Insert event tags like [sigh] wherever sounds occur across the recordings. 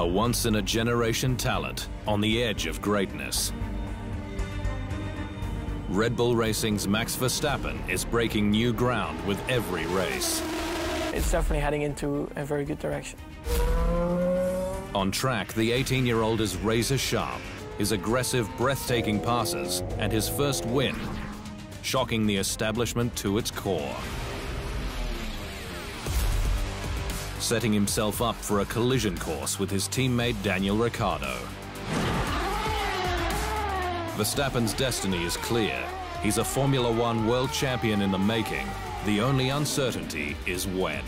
A once-in-a-generation talent on the edge of greatness. Red Bull Racing's Max Verstappen is breaking new ground with every race. It's definitely heading into a very good direction. On track, the 18-year-old is razor sharp, his aggressive, breathtaking passes, and his first win, shocking the establishment to its core. Setting himself up for a collision course with his teammate Daniel Ricciardo. Verstappen's destiny is clear. He's a Formula One world champion in the making. The only uncertainty is when.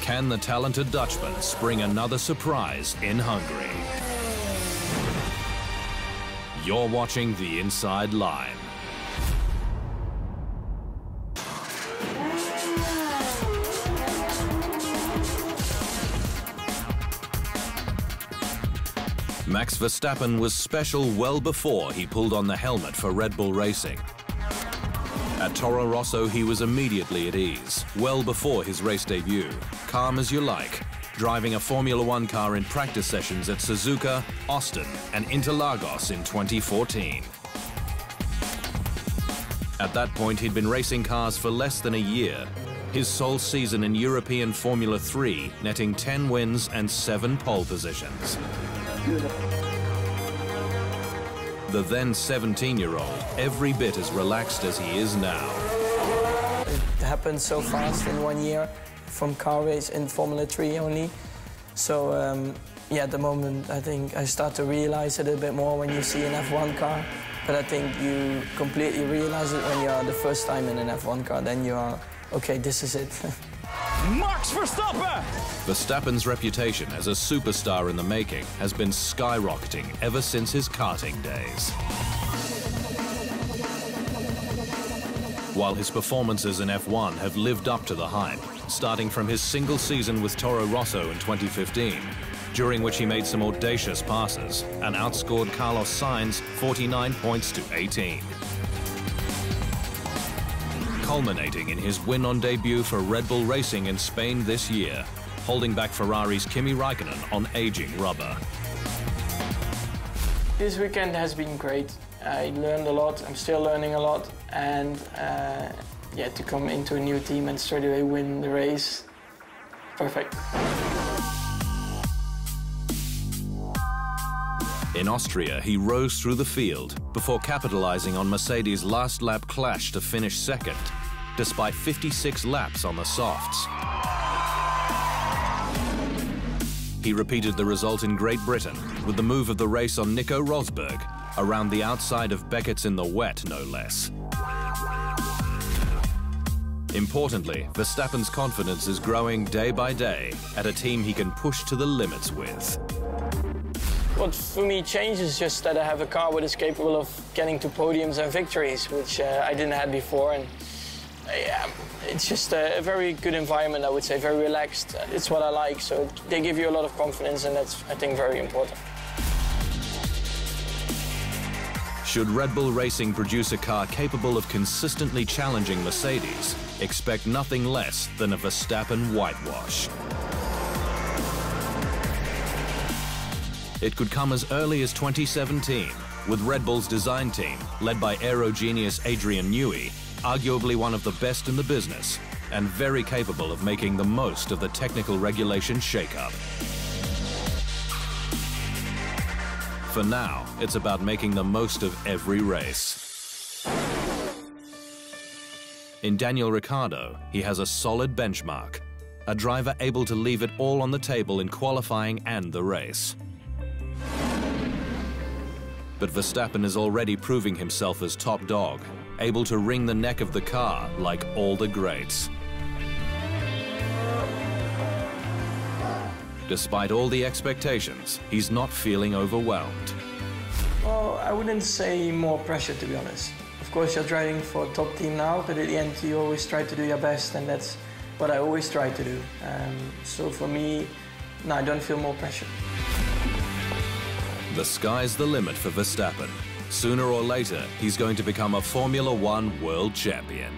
Can the talented Dutchman spring another surprise in Hungary? You're watching The Inside Line. Max Verstappen was special well before he pulled on the helmet for Red Bull Racing. At Toro Rosso, he was immediately at ease, well before his race debut, calm as you like, driving a Formula One car in practice sessions at Suzuka, Austin, and Interlagos in 2014. At that point, he'd been racing cars for less than a year, his sole season in European Formula 3, netting 10 wins and 7 pole positions. The then 17-year-old, every bit as relaxed as he is now. It happened so fast in one year from car race in Formula 3 only. So um, yeah, at the moment I think I start to realize it a bit more when you see an F1 car. But I think you completely realize it when you're the first time in an F1 car. Then you are, okay, this is it. [laughs] Max Verstappen! Verstappen's reputation as a superstar in the making has been skyrocketing ever since his karting days. While his performances in F1 have lived up to the hype, starting from his single season with Toro Rosso in 2015, during which he made some audacious passes and outscored Carlos Sainz 49 points to 18 culminating in his win on debut for Red Bull Racing in Spain this year, holding back Ferrari's Kimi Raikkonen on aging rubber. This weekend has been great. I learned a lot, I'm still learning a lot, and uh, yeah, to come into a new team and straight away win the race, perfect. In Austria, he rose through the field before capitalizing on Mercedes' last lap clash to finish second despite 56 laps on the softs. He repeated the result in Great Britain with the move of the race on Nico Rosberg around the outside of Beckett's in the wet, no less. Importantly, Verstappen's confidence is growing day by day at a team he can push to the limits with. What for me changes just that I have a car that is capable of getting to podiums and victories, which uh, I didn't have before. And yeah, it's just a, a, very good environment, I would say, very relaxed. It's what I like, so they give you a lot of confidence, and that's, I think, very important. Should Red Bull Racing produce a car capable of consistently challenging Mercedes, expect nothing less than a Verstappen whitewash. It could come as early as 2017, with Red Bull's design team, led by aero genius Adrian Newey, arguably one of the best in the business and very capable of making the most of the technical regulation shakeup. For now, it's about making the most of every race. In Daniel Ricciardo, he has a solid benchmark, a driver able to leave it all on the table in qualifying and the race. But Verstappen is already proving himself as top dog able to wring the neck of the car like all the greats. Despite all the expectations, he's not feeling overwhelmed. Well, I wouldn't say more pressure, to be honest. Of course, you're driving for a top team now, but at the end, you always try to do your best, and that's what I always try to do. Um, so for me, no, I don't feel more pressure. The sky's the limit for Verstappen. Sooner or later, he's going to become a Formula One world champion.